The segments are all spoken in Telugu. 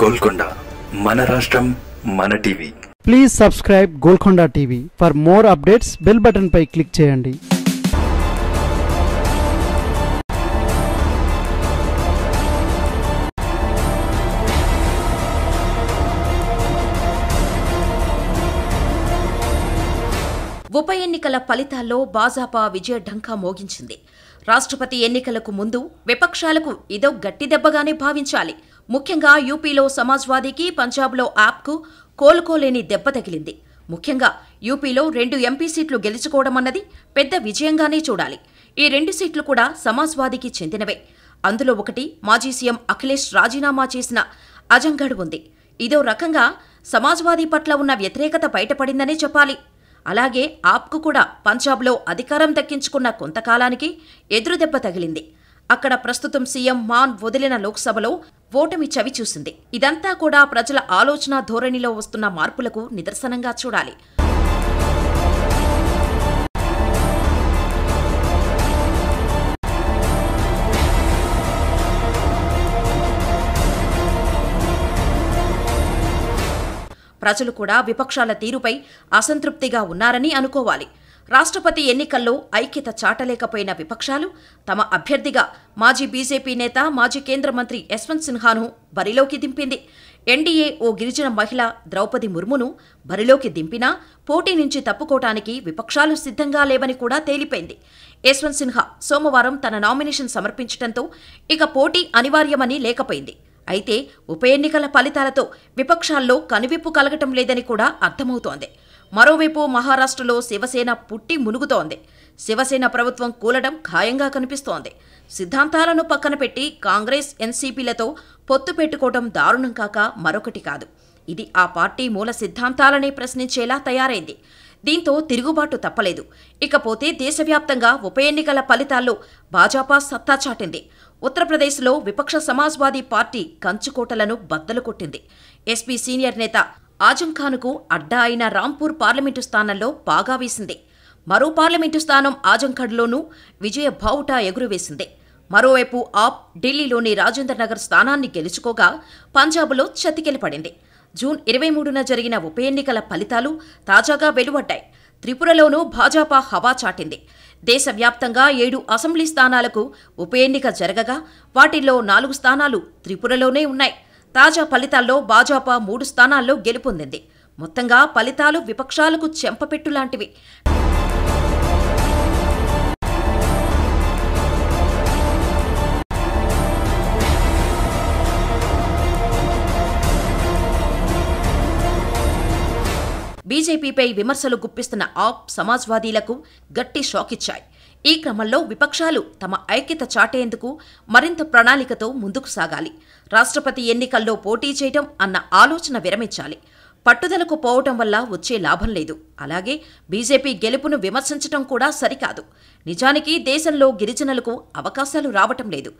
గోల్కొండ మన రాష్ట్రం మన TV. Please subscribe Golconda TV for more updates bell button pi click చేయండి. ఉప ఎన్నికల ఫలితాల్లో భాజపా విజయ ఢంకా మోగించింది. రాష్ట్రపతి ఎన్నికలకు ముందు విపక్షాలకు ఇదో గట్టి దెబ్బగానే భావించాలి. ముఖ్యంగా యూపీలో సమాజ్వాదీకి పంజాబ్లో యాప్కు కోలుకోలేని దెబ్బ తగిలింది. ముఖ్యంగా యూపీలో రెండు ఎంపీ సీట్లు గెలుచుకోవడం అన్నది పెద్ద విజయంగానే చూడాలి. ఈ రెండు సీట్లు కూడా సమాజ్వాదీకి చెందినవే. అందులో ఒకటి మాజీ సీఎం అఖిలేష్ రాజీనామా చేసిన అజంగఢ్ ఉంది. ఇదో రకంగా సమాజ్వాదీ పట్ల ఉన్న వ్యతిరేకత బయటపడిందనే చెప్పాలి. అలాగే ఆప్కు కూడా పంజాబ్లో అధికారం దక్కించుకున్న కొంతకాలానికి ఎదురుదెబ్బ తగిలింది. అక్కడ ప్రస్తుతం సీఎం మాన్ వదిలిన లోక్సభలో ఓటమి చవి చూసింది. ఇదంతా కూడా ప్రజల ఆలోచన ధోరణిలో వస్తున్న మార్పులకు నిదర్శనంగా చూడాలి. ప్రజలు కూడా విపక్షాల తీరుపై అసంతృప్తిగా ఉన్నారని అనుకోవాలి. రాష్ట్రపతి ఎన్నికల్లో ఐక్యత చాటలేకపోయిన విపక్షాలు తమ అభ్యర్థిగా మాజీ బీజేపీ నేత మాజీ కేంద్ర మంత్రి యశ్వంత్ సిన్హాను బరిలోకి దింపింది. ఎన్డీఏ ఓ గిరిజన మహిళ ద్రౌపది ముర్మును బరిలోకి దింపినా పోటీ నుంచి తప్పుకోవటానికి విపక్షాలు సిద్ధంగా లేవని కూడా తేలిపోయింది. యశ్వంత్ సిన్హా సోమవారం తన నామినేషన్ సమర్పించడంతో ఇక పోటీ అనివార్యమని లేకపోయింది. అయితే ఉప ఎన్నికల ఫలితాలతో విపక్షాల్లో కనువిప్పు కలగటం లేదని కూడా అర్థమవుతోంది. మరోవైపు మహారాష్ట్రలో శివసేన పుట్టి మునుగుతోంది. శివసేన ప్రభుత్వం కూలడం ఖాయంగా కనిపిస్తోంది. సిద్ధాంతాలను పక్కన పెట్టి కాంగ్రెస్ ఎన్సీపీలతో పొత్తు పెట్టుకోవడం దారుణం కాక మరొకటి కాదు. ఇది ఆ పార్టీ మూల సిద్ధాంతాలనే ప్రశ్నించేలా తయారైంది. దీంతో తిరుగుబాటు తప్పలేదు. ఇకపోతే దేశవ్యాప్తంగా ఉప ఎన్నికల ఫలితాల్లో భాజపా సత్తా చాటింది. ఉత్తరప్రదేశ్లో విపక్ష సమాజ్వాదీ పార్టీ కంచుకోటలను బద్దలు కొట్టింది. ఎస్పీ సీనియర్ నేత ఆజం ఖాన్కు అడ్డా అయిన రాంపూర్ పార్లమెంటు స్థానంలో బాగా వేసింది. మరో పార్లమెంటు స్థానం ఆజంఖడ్లోనూ విజయ బావుటా ఎగురువేసింది. మరోవైపు ఆప్ ఢిల్లీలోని రాజేందర్ నగర్ స్థానాన్ని గెలుచుకోగా పంజాబ్లో చతికిలపడింది. జూన్ ఇరవై మూడున జరిగిన ఉప ఎన్నికల ఫలితాలు తాజాగా వెలువడ్డాయి. త్రిపురలోనూ భాజపా హవా చాటింది. దేశవ్యాప్తంగా ఏడు అసెంబ్లీ స్థానాలకు ఉప ఎన్నిక జరగగా వాటిల్లో నాలుగు స్థానాలు త్రిపురలోనే ఉన్నాయి. తాజా ఫలితాల్లో భాజపా మూడు స్థానాల్లో గెలుపొందింది. మొత్తంగా ఫలితాలు విపక్షాలకు చెంపపెట్టు లాంటివి. బీజేపీపై విమర్శలు గుప్పిస్తున్న ఆప్ సమాజ్వాదీలకు గట్టి షాకిచ్చాయి. ఈ క్రమంలో విపక్షాలు తమ ఐక్యత చాటేందుకు మరింత ప్రణాళికతో ముందుకు సాగాలి. రాష్ట్రపతి ఎన్నికల్లో పోటీ చేయటం అన్న ఆలోచన విరమించాలి. పట్టుదలకు పోవటం వల్ల వచ్చే లాభం లేదు. అలాగే బీజేపీ గెలుపును విమర్శించటం కూడా సరికాదు. నిజానికి దేశంలో గిరిజనులకు అవకాశాలు రావటం లేదు.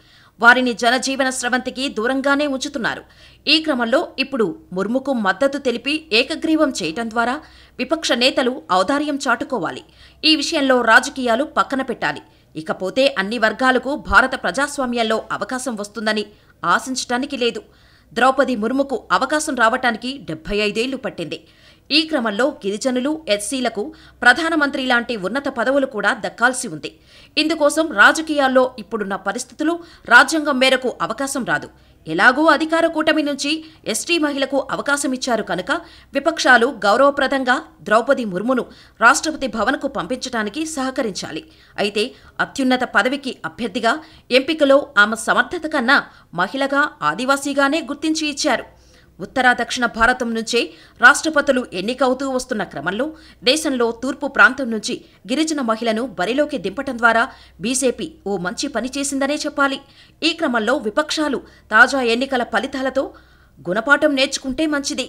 వారిని జనజీవన స్రవంతికి దూరంగానే ఉంచుతున్నారు. ఈ క్రమంలో ఇప్పుడు ముర్ముకు మద్దతు తెలిపి ఏకగ్రీవం చేయటం ద్వారా విపక్ష నేతలు ఔదార్యం చాటుకోవాలి. ఈ విషయంలో రాజకీయాలు పక్కన పెట్టాలి. ఇకపోతే అన్ని వర్గాలకు భారత ప్రజాస్వామ్యంలో అవకాశం వస్తుందని ఆశించటానికి లేదు. ద్రౌపది ముర్ముకు అవకాశం రావటానికి డెబ్బై ఐదేళ్ళు పట్టింది. ఈ క్రమంలో గిరిజనులు ఎస్సీలకు ప్రధానమంత్రి లాంటి ఉన్నత పదవులు కూడా దక్కాల్సి ఉంది. ఇందుకోసం రాజకీయాల్లో ఇప్పుడున్న పరిస్థితులు రాజ్యాంగం మేరకు అవకాశం రాదు. ఎలాగూ అధికార కూటమి నుంచి ఎస్టీ మహిళకు అవకాశం ఇచ్చారు కనుక విపక్షాలు గౌరవప్రదంగా ద్రౌపది ముర్మును రాష్ట్రపతి భవన్కు పంపించడానికి సహకరించాలి. అయితే అత్యున్నత పదవికి అభ్యర్థిగా ఎంపికలో ఆమె సమర్థత కన్నా మహిళగా ఆదివాసీగానే గుర్తించి ఇచ్చారు. ఉత్తర దక్షిణ భారతం నుంచే రాష్ట్రపతులు ఎన్నికవుతూ వస్తున్న క్రమంలో దేశంలో తూర్పు ప్రాంతం నుంచి గిరిజన మహిళను బరిలోకి దింపటం ద్వారా బీజేపీ ఓ మంచి పని చేసిందనే చెప్పాలి. ఈ క్రమంలో విపక్షాలు తాజా ఎన్నికల ఫలితాలతో గుణపాఠం నేర్చుకుంటే మంచిది.